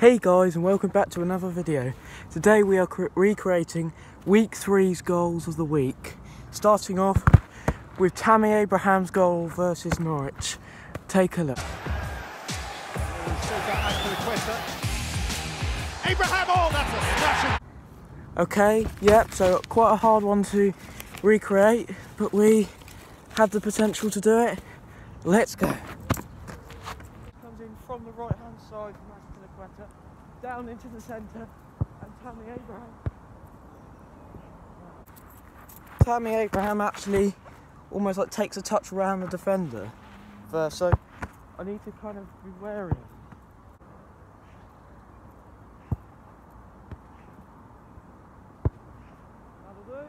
Hey guys and welcome back to another video. Today we are recreating week three's goals of the week. Starting off with Tammy Abraham's goal versus Norwich. Take a look. Abraham, oh that's a Okay, yep, so quite a hard one to recreate, but we had the potential to do it. Let's go. Comes in from the right hand side Azpilicueta, down into the centre, and Tammy Abraham. Tammy Abraham actually almost like takes a touch around the defender. Mm. First, so I need to kind of be wary of That'll do.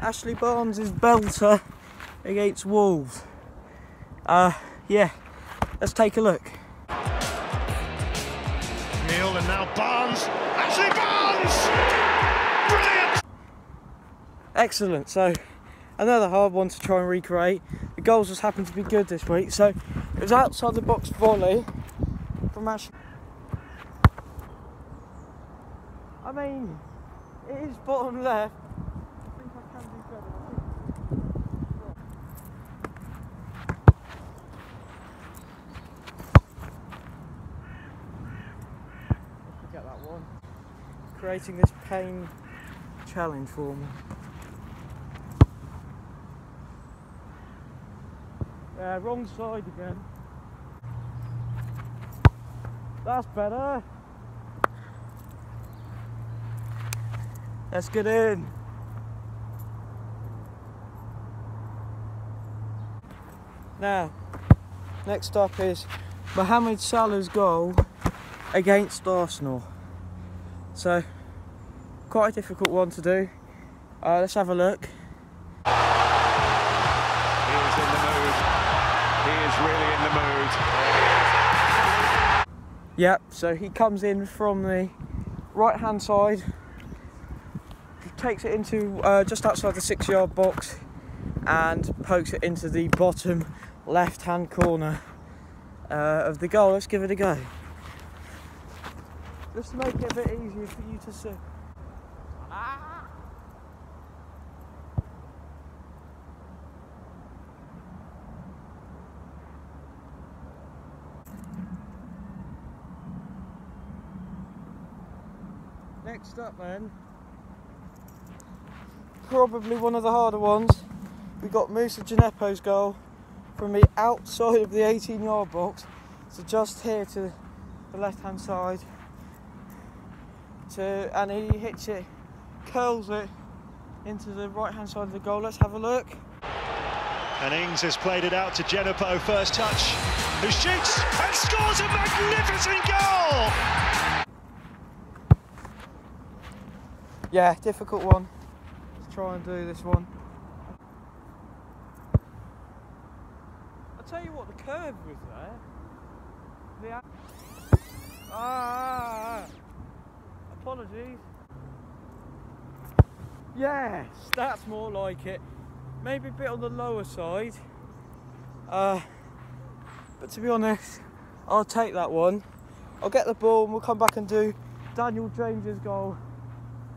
Ashley Barnes is belter against Wolves. Uh, yeah, let's take a look. Neil and now Barnes. Ashley Barnes! Brilliant! Excellent. So another hard one to try and recreate. The goals just happened to be good this week. So it was outside the box volley from Ashley. I mean, it is bottom left. I think I can do better. I think- Forget that one. Creating this pain challenge for me. Yeah, wrong side again. That's better. Let's get in. Now, next up is Mohamed Salah's goal against Arsenal. So, quite a difficult one to do. Uh, let's have a look. He is in the mood. He is really in the mood. Yep, so he comes in from the right hand side, he takes it into uh, just outside the six yard box and pokes it into the bottom left hand corner uh, of the goal. Let's give it a go. Just to make it a bit easier for you to see. Next up, then, probably one of the harder ones. We got Moussa Djenepo's goal from the outside of the 18 yard box, so just here to the left hand side. To and he hits it, curls it into the right hand side of the goal. Let's have a look. And Ings has played it out to Djenepo, first touch, who shoots and scores a magnificent goal! Yeah, difficult one. Let's try and do this one. I'll tell you what, the curve was there. The ah, ah, ah. apologies. Yes, that's more like it. Maybe a bit on the lower side. Uh, but to be honest, I'll take that one. I'll get the ball and we'll come back and do Daniel James's goal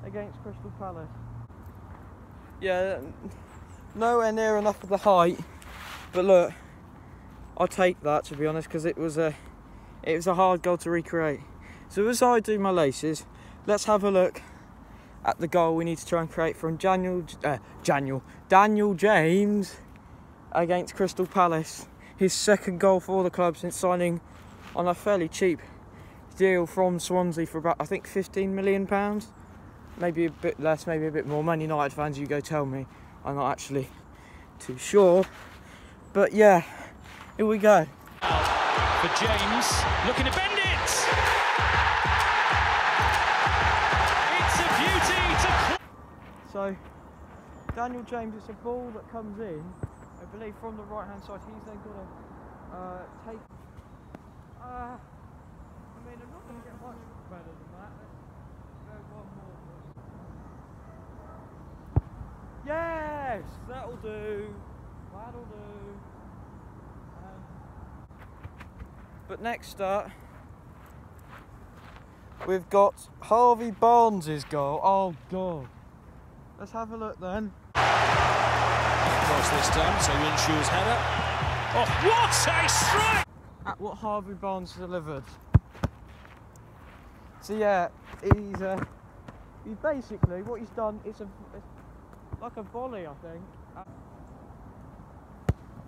against Crystal Palace. Yeah, nowhere near enough of the height, but look, I'll take that to be honest because it was a it was a hard goal to recreate. So as I do my laces, let's have a look at the goal we need to try and create from Daniel uh, Daniel Daniel James against Crystal Palace. His second goal for the club since signing on a fairly cheap deal from Swansea for about I think 15 million pounds maybe a bit less, maybe a bit more. Man United fans, you go tell me. I'm not actually too sure. But yeah, here we go. for James, looking to bend it. So, Daniel James, it's a ball that comes in, I believe from the right hand side. He's then to uh, take. Uh, I mean, I'm not going to get much better than that. Let's go one more. Yes, that'll do. That'll do. Um, but next up, we've got Harvey Barnes's goal. Oh god. Let's have a look then. Across this time, so Winshaw's header. Oh, what a strike! At what Harvey Barnes delivered. So yeah, he's uh, he basically what he's done is a it's like a volley, I think,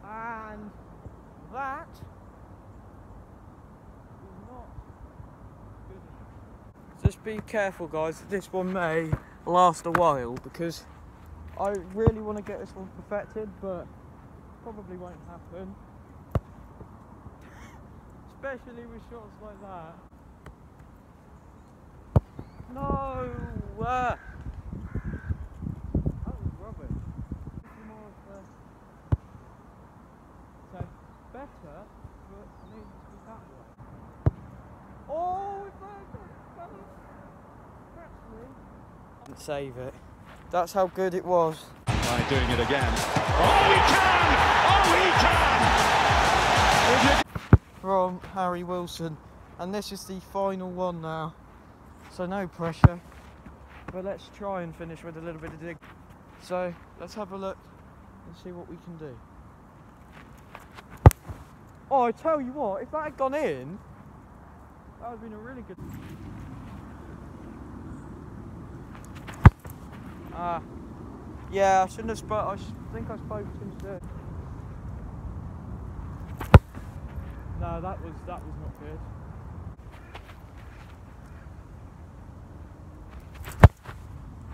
and that is not good enough. Just be careful, guys. This one may last a while because I really want to get this one perfected, but probably won't happen. Especially with shots like that. No! Uh, that was rubbish. This is more of a- So, better, but it needs to be that way. Oh, it's there, Didn't save it. That's how good it was. By doing it again. Oh, he can! Oh, he can! from Harry Wilson, and this is the final one now. So no pressure, but let's try and finish with a little bit of dig. So let's have a look and see what we can do. Oh, I tell you what, if that had gone in, that would have been a really good. Ah, yeah, I shouldn't have spoke. I think I spoke too soon. No, that was that was not good.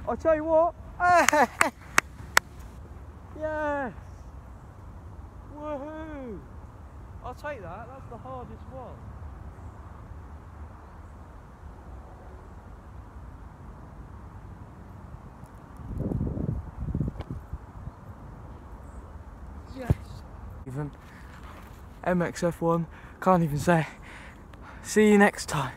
I tell you what. yes. Woohoo! I'll take that. That's the hardest one. Yes. Even MXF1 can't even say. See you next time.